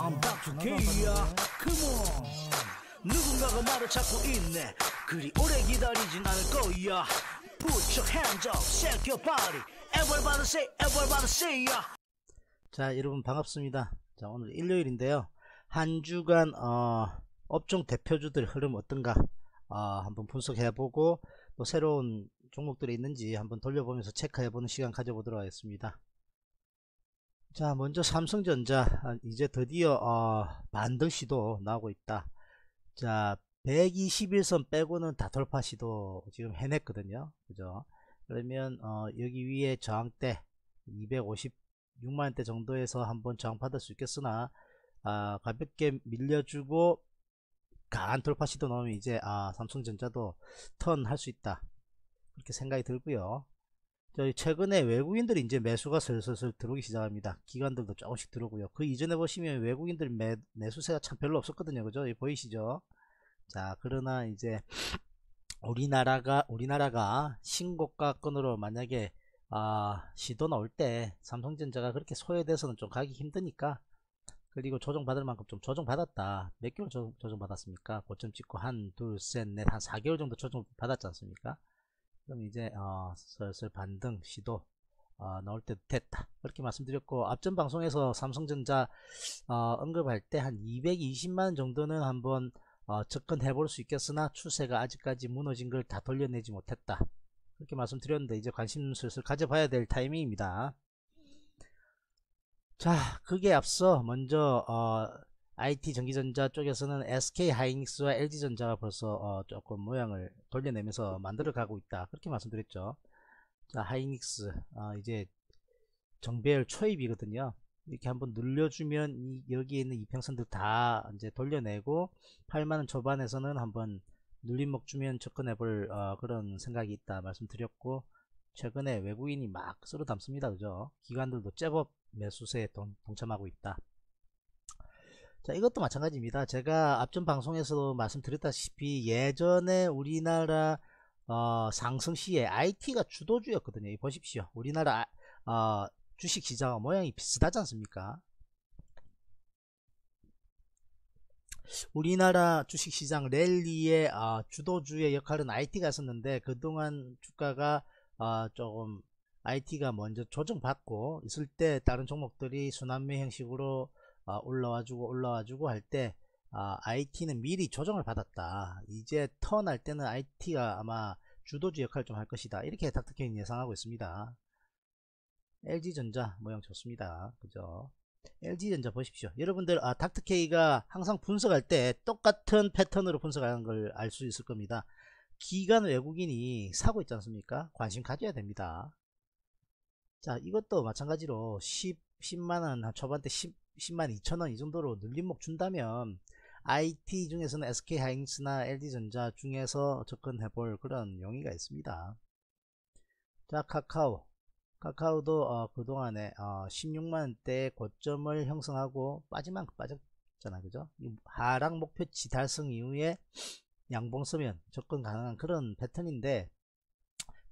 I'm Dr. K야 Come on. 누군가가 말을 찾고 있네. 그리 오래 기다리진 않을 거야. Put your hands up, shake your body. Everybody say, everybody say ya 자 여러분 반갑습니다. 자 오늘 일요일인데요. 한 주간 어, 업종 대표주들 흐름 어떤가 어, 한번 분석해보고 또 새로운 종목들이 있는지 한번 돌려보면서 체크해보는 시간 가져보도록 하겠습니다 자 먼저 삼성전자 아, 이제 드디어 어, 반등 시도 나오고 있다. 자 121선 빼고는 다 돌파 시도 지금 해냈거든요. 그죠? 그러면 어, 여기 위에 저항대 256만원대 정도에서 한번 저항받을 수 있겠으나 아, 가볍게 밀려주고 강한 돌파 시도 나오면 이제 아, 삼성전자도 턴 할 수 있다. 그렇게 생각이 들고요 저희 최근에 외국인들이 이제 매수가 슬슬 들어오기 시작합니다. 기관들도 조금씩 들어오고요. 그 이전에 보시면 외국인들 매, 매수세가 참 별로 없었거든요. 그죠? 보이시죠? 자 그러나 이제 우리나라가 우리나라가 신고가권으로 만약에 아, 시도 나올 때 삼성전자가 그렇게 소외돼서는 좀 가기 힘드니까 그리고 조정받을 만큼 좀 조정받았다. 몇 개월 조정, 조정받았습니까? 고점 찍고 한 둘 셋 넷 한 4개월 정도 조정받았지 않습니까 그럼 이제 어, 슬슬 반등 시도 어, 나올 때 됐다. 그렇게 말씀드렸고 앞전 방송에서 삼성전자 어, 언급할 때 한 220만원 정도는 한번 어, 접근해 볼 수 있겠으나 추세가 아직까지 무너진 걸 다 돌려내지 못했다. 그렇게 말씀드렸는데 이제 관심 슬슬 가져봐야 될 타이밍입니다. 자 그게 앞서 먼저 어, IT 전기전자 쪽에서는 SK 하이닉스와 LG전자가 벌써 어, 조금 모양을 돌려내면서 만들어 가고 있다. 그렇게 말씀드렸죠. 자 하이닉스 어, 이제 정배열 초입이거든요. 이렇게 한번 눌려주면 이, 여기에 있는 이평선들 다 이제 돌려내고 8만원 초반에서는 한번 눌림목 주면 접근해 볼 어, 그런 생각이 있다 말씀드렸고 최근에 외국인이 막 쓸어 담습니다. 그죠? 기관들도 제법 매수세에 동, 동참하고 있다 자 이것도 마찬가지입니다. 제가 앞전 방송에서도 말씀드렸다시피 예전에 우리나라 어, 상승시에 IT가 주도주였거든요. 보십시오. 우리나라 어, 주식시장 모양이 비슷하지 않습니까? 우리나라 주식시장 랠리의 어, 주도주의 역할은 IT가 했었는데 그동안 주가가 어, 조금 IT가 먼저 조정받고 있을 때 다른 종목들이 순환매 형식으로 어, 올라와주고 올라와주고 할때 어, IT는 미리 조정을 받았다. 이제 턴 할 때는 IT가 아마 주도주 역할을 좀 할 것이다. 이렇게 닥터케인 예상하고 있습니다. LG전자 모양 좋습니다. 그죠? LG전자 보십시오. 여러분들 아, 닥터케이가 항상 분석할 때 똑같은 패턴으로 분석하는 걸 알 수 있을 겁니다. 기관 외국인이 사고 있지 않습니까? 관심 가져야 됩니다. 자 이것도 마찬가지로 10, 10만원 초반대 10, 10만 2천원 이 정도로 눌림목 준다면 IT 중에서는 SK하이닉스나 LG전자 중에서 접근해 볼 그런 용의가 있습니다. 자 카카오 카카오도 어, 그동안에 어, 16만원대 고점을 형성하고 빠지만큼 빠졌잖아 그죠 하락 목표치 달성 이후에 양봉 쓰면 접근 가능한 그런 패턴인데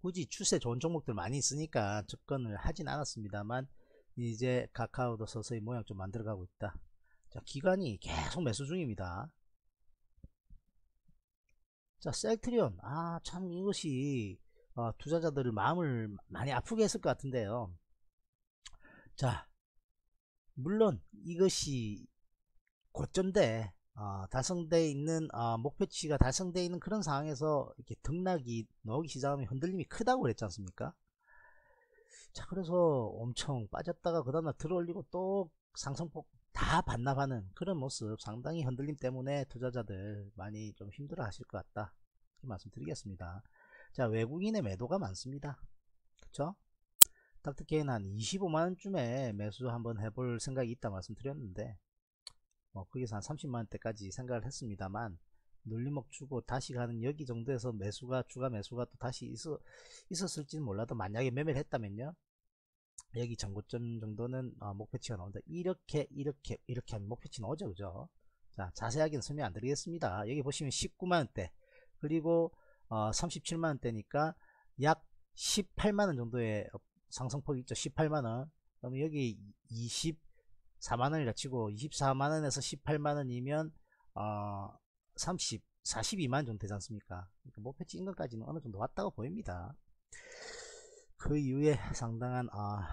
굳이 추세 좋은 종목들 많이 있으니까 접근을 하진 않았습니다만 이제 카카오도 서서히 모양 좀 만들어가고 있다. 자 기관이 계속 매수 중입니다. 자 셀트리온. 아 참 이것이 어, 투자자들을 마음을 많이 아프게 했을 것 같은데요. 자 물론 이것이 고점대 어, 달성되어 있는 어, 목표치가 달성되어 있는 그런 상황에서 이렇게 등락이 나오기 시작하면 흔들림이 크다고 그랬지 않습니까 자 그래서 엄청 빠졌다가 그 다음날 들어올리고 또 상승폭 다 반납하는 그런 모습 상당히 흔들림 때문에 투자자들 많이 좀 힘들어 하실 것 같다. 이렇게 말씀드리겠습니다. 자 외국인의 매도가 많습니다. 그쵸? 닥터케인 한 25만원쯤에 매수 한번 해볼 생각이 있다 말씀드렸는데 뭐 거기서 한 30만원대까지 생각을 했습니다만 눌림목 주고 다시 가는 여기 정도에서 매수가 추가 매수가 또 다시 있어, 있었을지는 몰라도 만약에 매매를 했다면요. 여기 전고점 정도는 어, 목표치가 나온다. 이렇게 이렇게 이렇게 하면 목표치 나오죠 그죠? 자 자세하게는 설명 안 드리겠습니다. 여기 보시면 19만원대. 그리고 어, 37만원대니까 약 18만원 정도의 상승폭이 있죠. 18만원. 그러면 여기 20 4만원이라 치고 24만원에서 18만원이면 어, 30 42만 정도 되지 않습니까? 그러니까 목표치 인근까지는 어느 정도 왔다고 보입니다. 그 이후에 상당한 아,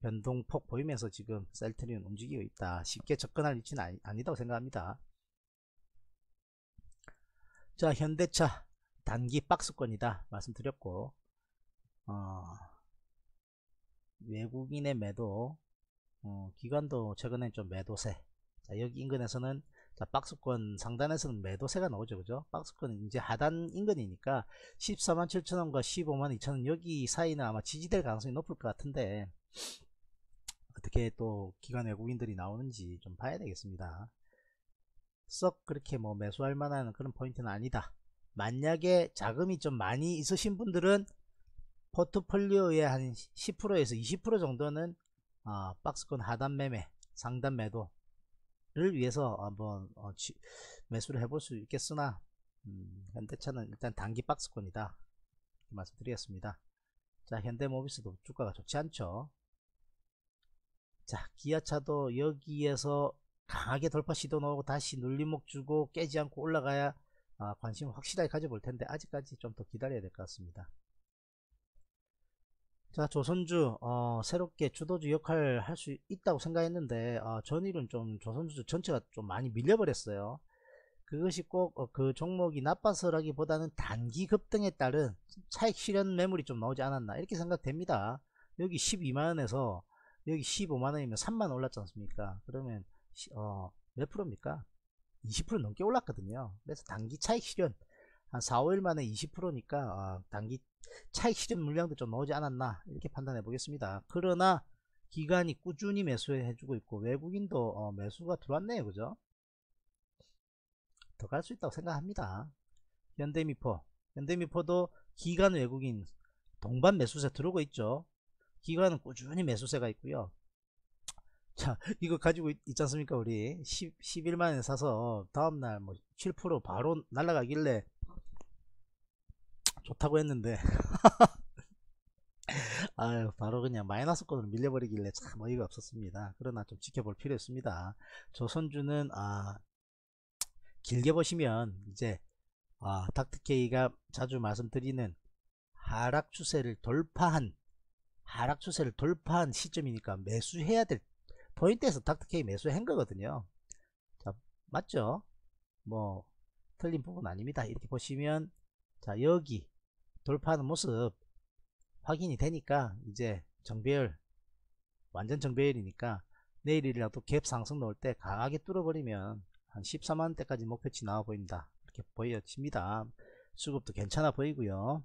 변동폭 보이면서 지금 셀트리온 움직이고 있다. 쉽게 접근할 위치는 아니, 아니다고 생각합니다. 자 현대차 단기 박스권이다 말씀드렸고 어, 외국인의 매도 어, 기관도 최근에 좀 매도세. 자, 여기 인근에서는 자, 박스권 상단에서는 매도세가 나오죠. 그죠? 박스권은 이제 하단 인근이니까 14만 7천원과 15만 2천원 여기 사이는 아마 지지될 가능성이 높을 것 같은데 어떻게 또 기관 외국인들이 나오는지 좀 봐야 되겠습니다. 썩 그렇게 뭐 매수할 만한 그런 포인트는 아니다. 만약에 자금이 좀 많이 있으신 분들은 포트폴리오의 한 10%에서 20% 정도는 어, 박스권 하단 매매 상단 매도 를 위해서 한번 어, 지, 매수를 해볼 수 있겠으나 음, 현대차는 일단 단기 박스권이다. 말씀드리겠습니다. 자 현대모비스도 주가가 좋지 않죠. 자 기아차도 여기에서 강하게 돌파 시도 나오고 다시 눌림목 주고 깨지 않고 올라가야 아, 관심 확실하게 가져볼 텐데 아직까지 좀 더 기다려야 될 것 같습니다 자 조선주 어, 새롭게 주도주 역할을 할 수 있다고 생각했는데 어, 전일은 좀 조선주 전체가 좀 많이 밀려버렸어요. 그것이 꼭그 어, 종목이 나빠서라기보다는 단기 급등에 따른 차익 실현 매물이 좀 나오지 않았나 이렇게 생각됩니다. 여기 12만원에서 여기 15만원이면 3만원 올랐지 않습니까? 그러면 어, 몇 프로입니까? 20% 넘게 올랐거든요. 그래서 단기 차익 실현 한 4, 5일 만에 20%니까 어, 단기 차익 실현 물량도 좀 나오지 않았나 이렇게 판단해 보겠습니다. 그러나 기관이 꾸준히 매수해 주고 있고 외국인도 어, 매수가 들어왔네요. 그죠? 더 갈 수 있다고 생각합니다. 현대미포 현대미포도 기관 외국인 동반 매수세 들어오고 있죠. 기관은 꾸준히 매수세가 있고요. 자 이거 가지고 있, 지 않습니까 우리 10, 11만원 사서 다음날 뭐 7% 바로 날라가길래 좋다고 했는데. 아유 바로 그냥 마이너스권으로 밀려버리길래 참 어이가 없었습니다. 그러나 좀 지켜볼 필요 있습니다. 조선주는 아 길게 보시면 이제 아, 닥터케이가 자주 말씀드리는 하락 추세를 돌파한 하락 추세를 돌파한 시점이니까 매수해야 될 포인트에서 닥터케이 매수한 거거든요. 자 맞죠? 뭐 틀린 부분 아닙니다. 이렇게 보시면 자 여기 돌파하는 모습 확인이 되니까 이제 정배열 완전 정배열이니까 내일이라도 갭 상승 나올 때 강하게 뚫어버리면 한 14만원대까지 목표치 나와 보인다. 이렇게 보여집니다. 수급도 괜찮아 보이고요.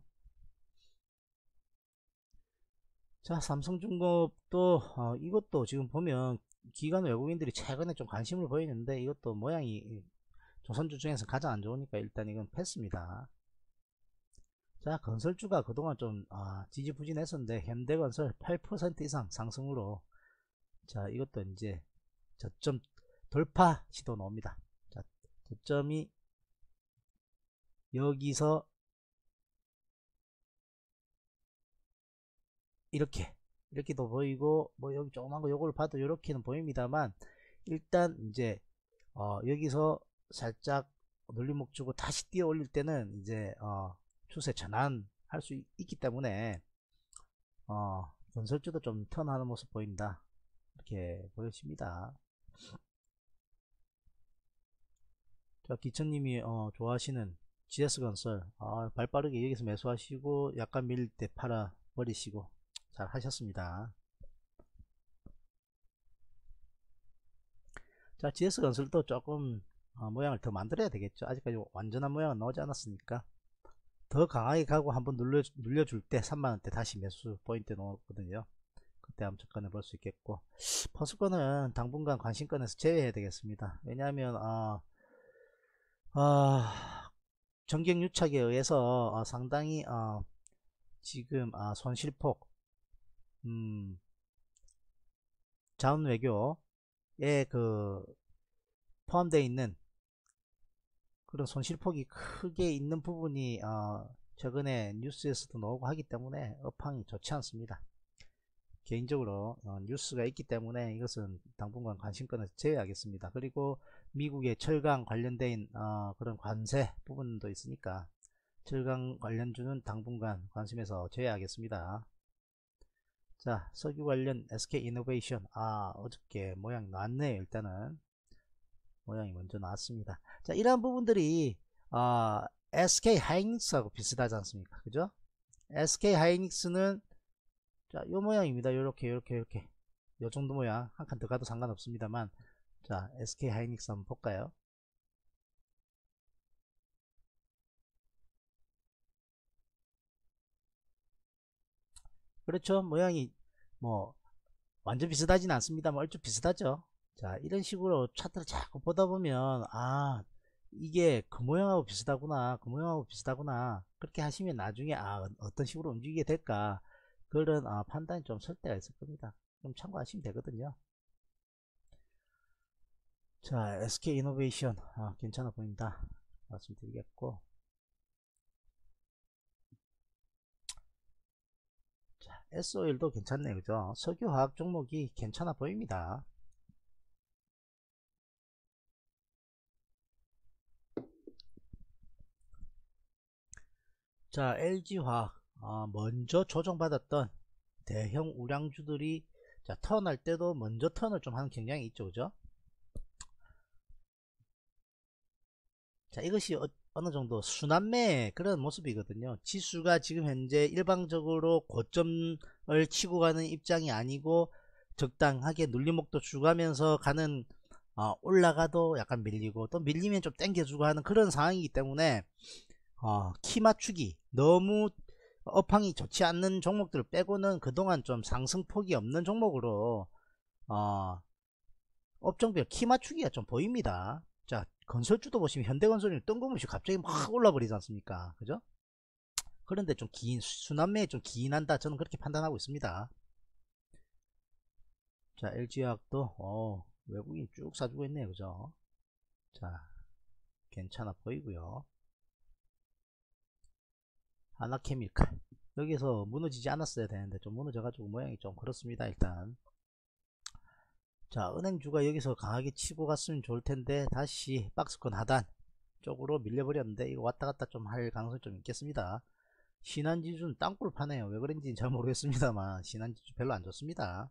자 삼성중공업도 어, 이것도 지금 보면 기관 외국인들이 최근에 좀 관심을 보이는데 이것도 모양이 조선주 중에서 가장 안 좋으니까 일단 이건 패스입니다 자 건설주가 그동안 좀 아, 지지부진했었는데 현대건설 8% 이상 상승으로 자 이것도 이제 저점 돌파 시도 나옵니다. 자 저점이 여기서 이렇게 이렇게도 보이고 뭐 여기 조그만 거 요걸 봐도 이렇게는 보입니다만 일단 이제 어 여기서 살짝 눌림목 주고 다시 뛰어 올릴 때는 이제 어 추세 전환할 수 있기 때문에 어, 건설주도 좀 턴하는 모습 보인다. 이렇게 보여집니다. 자 기천님이 어, 좋아하시는 GS건설. 어, 발빠르게 여기서 매수하시고 약간 밀릴 때 팔아 버리시고 잘 하셨습니다. 자 GS건설도 조금 어, 모양을 더 만들어야 되겠죠. 아직까지 완전한 모양은 나오지 않았으니까 더 강하게 가고 한번 눌러, 눌려줄 때 3만원대 다시 매수 포인트 넣었거든요. 그때 한번 접근해 볼 수 있겠고. 퍼스권은 당분간 관심권에서 제외해야 되겠습니다. 왜냐하면 어, 어, 정경 유착에 의해서 어, 상당히 어, 지금 아, 손실폭 음, 자원 외교에 그 포함되어 있는 그런 손실폭이 크게 있는 부분이 어, 최근에 뉴스에서도 나오고 하기 때문에 업황이 좋지 않습니다. 개인적으로 어, 뉴스가 있기 때문에 이것은 당분간 관심권을 제외하겠습니다. 그리고 미국의 철강 관련된 어, 그런 관세 부분도 있으니까 철강 관련주는 당분간 관심에서 제외하겠습니다. 자 석유 관련 SK이노베이션 아 어저께 모양 나왔네요 일단은 모양이 먼저 나왔습니다 자 이러한 부분들이 어, SK 하이닉스하고 비슷하지 않습니까 그죠 SK 하이닉스는 자, 요 모양입니다. 요렇게, 요렇게, 요렇게. 요 정도 모양. 한 칸 더 가도 상관없습니다만. 자, SK 하이닉스 한번 볼까요? 그렇죠. 모양이 뭐 완전 비슷하진 않습니다만 얼추 비슷하죠. 자, 이런 식으로 차트를 자꾸 보다 보면 아, 이게 그 모양하고 비슷하구나. 그 모양하고 비슷하구나. 그렇게 하시면 나중에 아, 어떤 식으로 움직이게 될까? 그런 어, 판단이 좀 설 때가 있을 겁니다. 좀 참고하시면 되거든요. 자, SK 이노베이션 아, 괜찮아 보인다. 말씀드리겠고. 자, SO일도 괜찮네요. 그죠? 석유화학 종목이 괜찮아 보입니다. 자, LG화학 어, 먼저 조정받았던 대형 우량주들이 자, 턴할 때도 먼저 턴을 좀 하는 경향이 있죠. 그죠? 자, 이것이 어, 느 정도 순환매 그런 모습이거든요. 지수가 지금 현재 일방적으로 고점을 치고 가는 입장이 아니고 적당하게 눌림목도 주가면서 가는 어, 올라가도 약간 밀리고 또 밀리면 좀 땡겨주고 하는 그런 상황이기 때문에 어, 키 맞추기 너무 업황이 좋지 않는 종목들을 빼고는 그동안 좀 상승폭이 없는 종목으로 어, 업종별 키 맞추기가 좀 보입니다. 자 건설주도 보시면 현대건설이 뜬금없이 갑자기 막 올라 버리지 않습니까? 그죠? 그런데 좀 긴, 순환매에 좀 기인한다. 저는 그렇게 판단하고 있습니다. 자, LG화학도, 어, 외국인 쭉 사주고 있네요. 그죠? 자, 괜찮아 보이고요 아나케밀칼 여기서 무너지지 않았어야 되는데 좀 무너져 가지고 모양이 좀 그렇습니다 일단. 자 은행주가 여기서 강하게 치고 갔으면 좋을 텐데 다시 박스권 하단 쪽으로 밀려버렸는데 이거 왔다갔다 좀 할 가능성이 좀 있겠습니다. 신한지주는 땅굴 파네요. 왜 그런지는 잘 모르겠습니다만 신한지주 별로 안 좋습니다.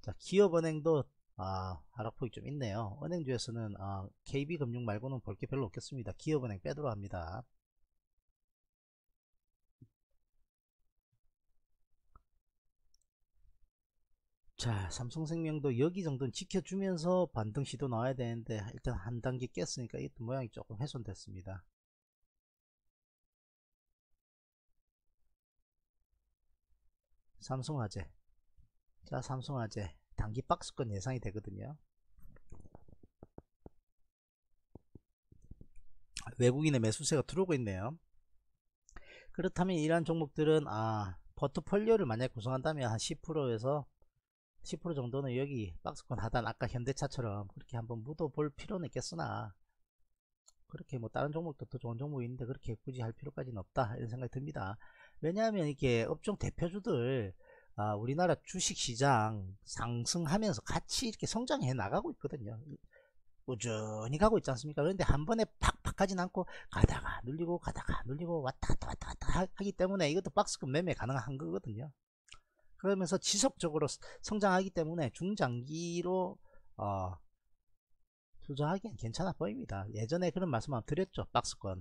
자 기업은행도 아, 하락폭이 좀 있네요. 은행주에서는 아, KB금융 말고는 볼 게 별로 없겠습니다. 기업은행 빼도록 합니다 자 삼성생명도 여기 정도는 지켜주면서 반등 시도 나와야 되는데 일단 한 단계 깼으니까 이 모양이 조금 훼손됐습니다. 삼성화재. 자 삼성화재. 단기 박스권 예상이 되거든요. 외국인의 매수세가 들어오고 있네요. 그렇다면 이러한 종목들은 아 포트폴리오를 만약 구성한다면 한 10%에서 10% 정도는 여기 박스권 하단 아까 현대차처럼 그렇게 한번 묻어볼 필요는 있겠으나 그렇게 뭐 다른 종목도 더 좋은 종목이 있는데 그렇게 굳이 할 필요까지는 없다 이런 생각이 듭니다. 왜냐하면 이게 업종 대표주들 아, 우리나라 주식시장 상승하면서 같이 이렇게 성장해 나가고 있거든요. 꾸준히 가고 있지 않습니까? 그런데 한 번에 팍팍 가진 않고 가다가 눌리고 가다가 눌리고 왔다 갔다 왔다 하기 때문에 이것도 박스권 매매 가능한 거거든요 그러면서 지속적으로 성장하기 때문에 중장기로 어, 투자하기엔 괜찮아 보입니다. 예전에 그런 말씀 한번 드렸죠. 박스권.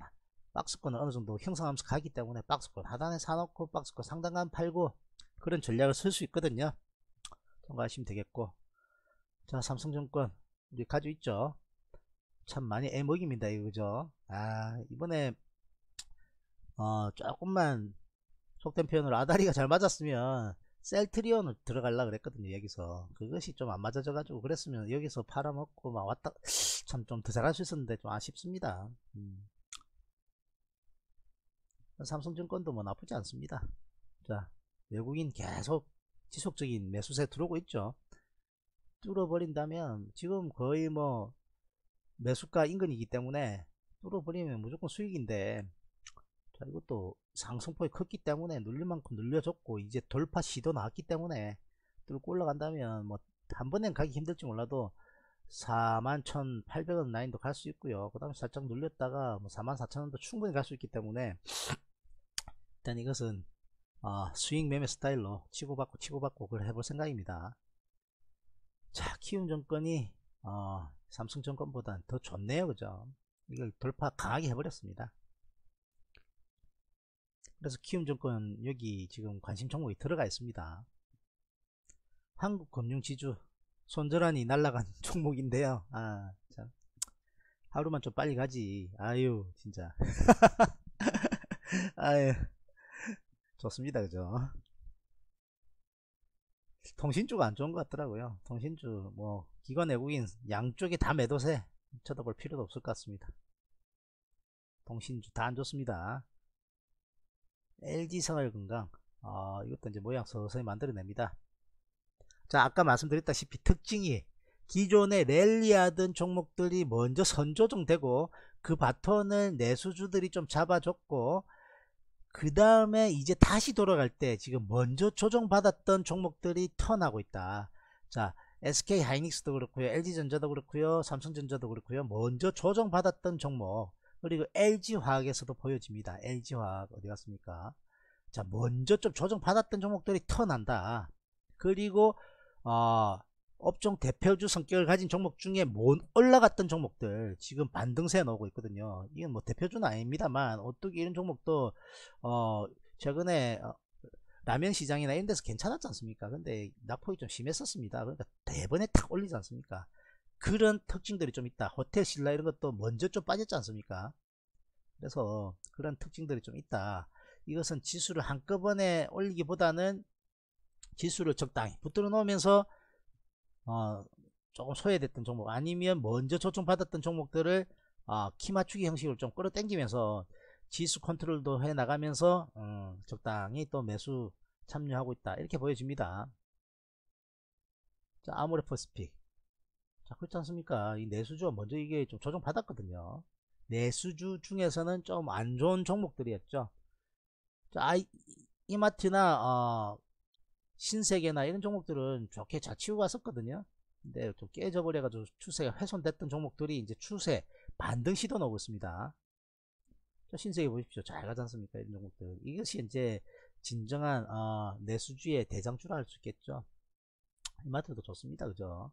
박스권은 어느 정도 형성하면서 가기 때문에 박스권 하단에 사놓고 박스권 상단간 팔고 그런 전략을 쓸 수 있거든요. 참고하시면 되겠고. 자, 삼성증권. 우리 가지고 있죠. 참 많이 애먹입니다. 이거죠. 아, 이번에, 어, 조금만 속된 표현으로 아다리가 잘 맞았으면 셀트리온을 들어갈라 그랬거든요 여기서. 그것이 좀 안 맞아져 가지고 그랬으면 여기서 팔아먹고 막 왔다 참 좀 더 잘할 수 있었는데 좀 아쉽습니다. 음. 삼성증권도 뭐 나쁘지 않습니다. 자 외국인 계속 지속적인 매수세 들어오고 있죠. 뚫어버린다면 지금 거의 뭐 매수가 인근이기 때문에 뚫어버리면 무조건 수익인데 자, 이것도 상승폭이 컸기 때문에 눌릴 만큼 눌려줬고 이제 돌파 시도 나왔기 때문에 뚫고 올라간다면 뭐 한 번엔 가기 힘들지 몰라도 41,800원 라인도 갈 수 있고요. 그 다음에 살짝 눌렸다가 뭐 44,000원도 충분히 갈 수 있기 때문에 일단 이것은 어, 스윙 매매 스타일로 치고받고 치고받고 그걸 해볼 생각입니다. 자, 키움증권이 어, 삼성증권보단 더 좋네요. 그죠? 이걸 돌파 강하게 해버렸습니다. 그래서 키움증권 여기 지금 관심 종목이 들어가 있습니다. 한국금융지주 손절하니 날라간 종목인데요. 아, 참. 하루만 좀 빨리 가지. 아유, 진짜. 아유, 좋습니다. 그죠? 통신주가 안 좋은 것 같더라고요. 통신주, 뭐, 기관 외국인 양쪽에 다 매도세 쳐다볼 필요도 없을 것 같습니다. 통신주 다 안 좋습니다. LG생활건강, 어, 이것도 이제 모양 서서히 만들어냅니다. 자 아까 말씀드렸다시피 특징이 기존에 랠리하던 종목들이 먼저 선조정되고 그 바톤을 내수주들이 좀 잡아줬고 그 다음에 이제 다시 돌아갈 때 지금 먼저 조정받았던 종목들이 턴하고 있다. 자 SK 하이닉스도 그렇고요 LG전자도 그렇고요 삼성전자도 그렇고요 먼저 조정받았던 종목 그리고 LG화학에서도 보여집니다 LG화학 어디 갔습니까 자 먼저 좀 조정받았던 종목들이 턴한다 그리고 어, 업종 대표주 성격을 가진 종목 중에 못 올라갔던 종목들 지금 반등세 나오고 있거든요. 이건 뭐 대표주는 아닙니다만 어떻게 이런 종목도 어, 최근에 어, 라면 시장이나 이런 데서 괜찮았지 않습니까? 근데 낙폭이 좀 심했었습니다. 그러니까 대번에 탁 올리지 않습니까? 그런 특징들이 좀 있다. 호텔 신라 이런 것도 먼저 좀 빠졌지 않습니까? 그래서 그런 특징들이 좀 있다. 이것은 지수를 한꺼번에 올리기보다는 지수를 적당히 붙들어 놓으면서 어, 조금 소외됐던 종목 아니면 먼저 조정받았던 종목들을 어, 키 맞추기 형식으로 좀 끌어당기면서 지수 컨트롤도 해 나가면서 음, 적당히 또 매수 참여하고 있다 이렇게 보여집니다 자 아모레퍼스픽 자 그렇지 않습니까 이 내수주 먼저 이게 좀 조정 받았거든요 내수주 중에서는 좀 안 좋은 종목들이었죠 자 아, 이마트나 어, 신세계나 이런 종목들은 좋게 잘 치고 갔었거든요. 근데 좀 깨져버려가지고 추세가 훼손됐던 종목들이 이제 추세 반등 시도 나오고 있습니다. 신세계 보십시오. 잘 가지 않습니까? 이런 종목들. 이것이 이제 진정한 어, 내수주의 대장주라 할 수 있겠죠. 이마트도 좋습니다. 그죠?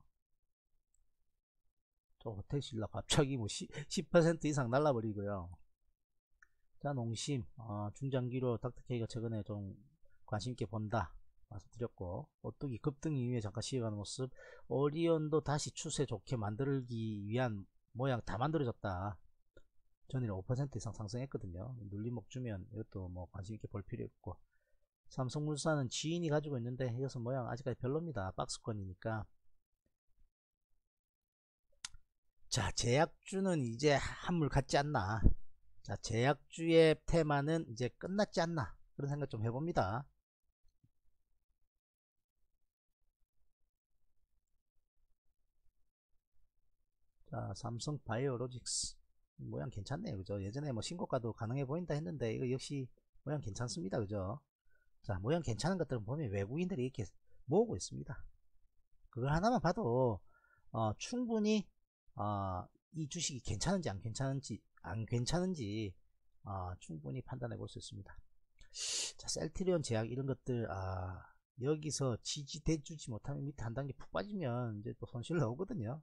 저 호텔신라 갑자기 뭐 10, 10% 이상 날라버리고요. 자, 농심, 어, 중장기로 닥터케이가 최근에 좀 관심있게 본다. 말씀드렸고 오뚜기 급등 이후에 잠깐 쉬어가는 모습. 오리온도 다시 추세 좋게 만들기 위한 모양 다 만들어졌다. 전일 5% 이상 상승했거든요. 눌림목 주면 이것도 뭐 관심있게 볼 필요 있고. 삼성물산은 지인이 가지고 있는데 이것은 모양 아직까지 별로입니다. 박스권이니까 자 제약주는 이제 한물 같지 않나 자 제약주의 테마는 이제 끝났지 않나 그런 생각 좀 해봅니다 자, 삼성 바이오로직스 모양 괜찮네요. 그죠? 예전에 뭐 신고가도 가능해 보인다 했는데 이거 역시 모양 괜찮습니다. 그죠? 자, 모양 괜찮은 것들은 보면 외국인들이 이렇게 모으고 있습니다. 그걸 하나만 봐도 어, 충분히 어, 이 주식이 괜찮은지 안 괜찮은지 안 괜찮은지 어, 충분히 판단해 볼 수 있습니다. 자, 셀트리온 제약 이런 것들 아, 여기서 지지돼 주지 못하면 밑에 한 단계 푹 빠지면 이제 또 손실 나오거든요.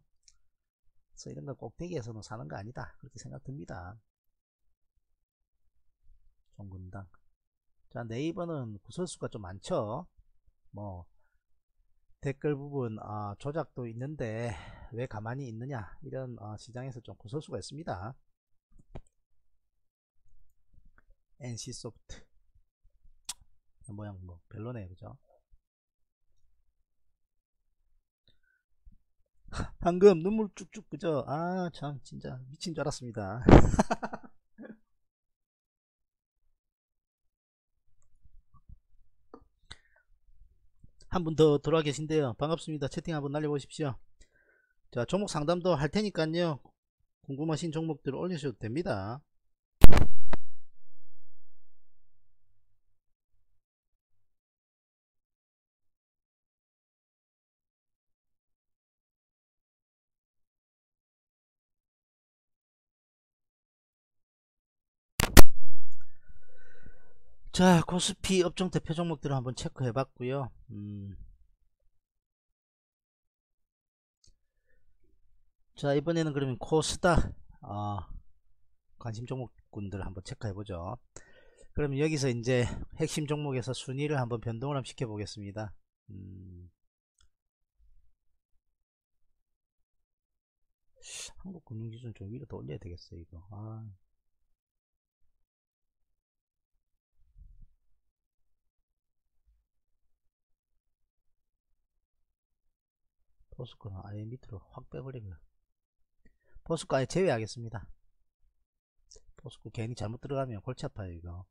그래서 이런 거 꼭대기에서는 사는 거 아니다 그렇게 생각됩니다 종근당 자 네이버는 구설수가 좀 많죠 뭐 댓글 부분 어, 조작도 있는데 왜 가만히 있느냐? 이런 어, 시장에서 좀 구설수가 있습니다. NC소프트. 모양 뭐 별로네요. 그죠? 방금 눈물 쭉쭉 그죠? 아 참 진짜 미친 줄 알았습니다. 한 분 더 들어와 계신데요. 반갑습니다. 채팅 한번 날려보십시오 자 종목 상담도 할 테니까요 궁금하신 종목들 올리셔도 됩니다 자 코스피 업종 대표 종목들을 한번 체크해 봤고요 음. 자, 이번에는 그러면 코스닥 어, 관심 종목군들을 한번 체크해 보죠. 그러면 여기서 이제 핵심 종목에서 순위를 한번 변동을 한번 시켜 보겠습니다. 음. 한국금융지수는 좀 위로 더 올려야 되겠어요, 이거. 아. 포스코는 아예 밑으로 확 빼버리고요. 포스코 아예 제외하겠습니다. 포스코 괜히 잘못 들어가면 골치 아파요, 이거.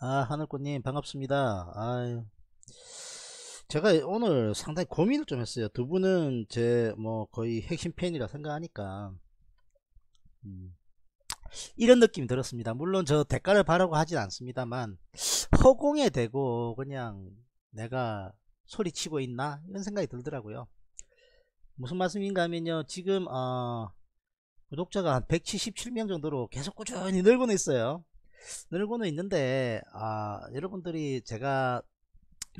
아, 하늘꽃님, 반갑습니다. 아유. 제가 오늘 상당히 고민을 좀 했어요. 두 분은 제 뭐 거의 핵심 팬이라 생각하니까. 음, 이런 느낌이 들었습니다. 물론 저 대가를 바라고 하진 않습니다만, 허공에 대고 그냥 내가 소리치고 있나? 이런 생각이 들더라고요. 무슨 말씀인가 하면요. 지금, 어, 구독자가 한 177명 정도로 계속 꾸준히 늘고는 있어요. 늘고는 있는데 아, 여러분들이 제가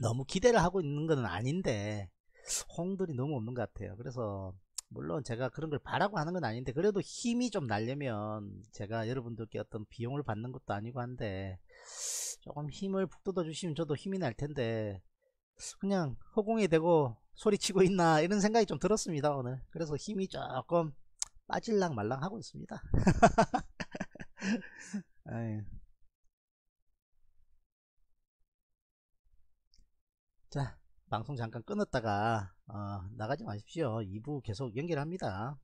너무 기대를 하고 있는 것은 아닌데 홍들이 너무 없는 것 같아요. 그래서 물론 제가 그런 걸 바라고 하는 건 아닌데 그래도 힘이 좀 나려면 제가 여러분들께 어떤 비용을 받는 것도 아니고 한데 조금 힘을 북돋아 주시면 저도 힘이 날 텐데 그냥 허공에 대고 소리치고 있나 이런 생각이 좀 들었습니다 오늘. 그래서 힘이 조금 빠질랑 말랑 하고 있습니다. 자 방송 잠깐 끊었다가 어, 나가지 마십시오. 2부 계속 연결합니다